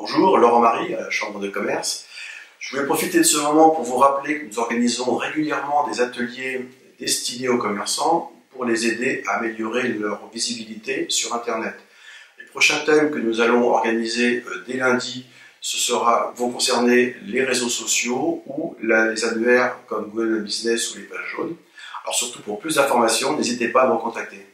Bonjour, Laurent Marie, euh, Chambre de commerce. Je voulais profiter de ce moment pour vous rappeler que nous organisons régulièrement des ateliers destinés aux commerçants pour les aider à améliorer leur visibilité sur Internet. Les prochains thèmes que nous allons organiser euh, dès lundi sera, vont concerner les réseaux sociaux ou les annuaires comme Google Business ou les pages jaunes. Alors surtout pour plus d'informations, n'hésitez pas à me contacter.